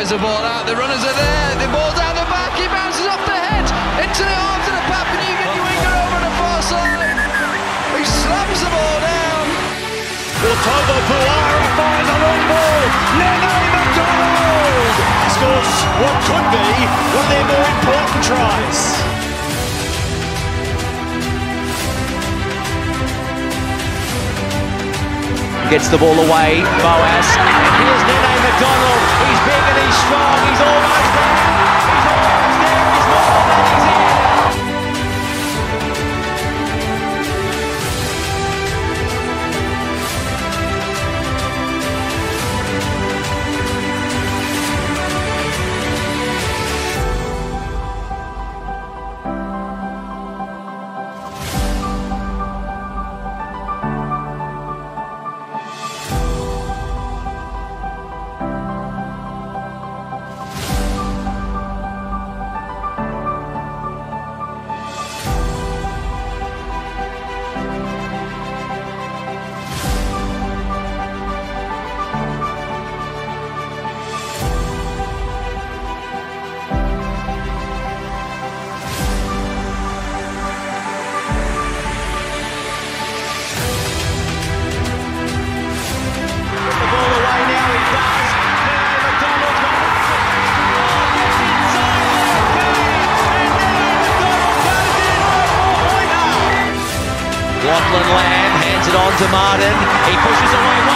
fires the ball out. The runners are there. The ball down the back. He bounces off the head into the arms of the Papua New Guinea winger over the far side. He slams the ball down. Otobo Puara finds a long ball. Nene Macdonald scores what could be one of their more important tries. Gets the ball away, Boas. And here's Nene Lachlan Lam hands it on to Martin. He pushes away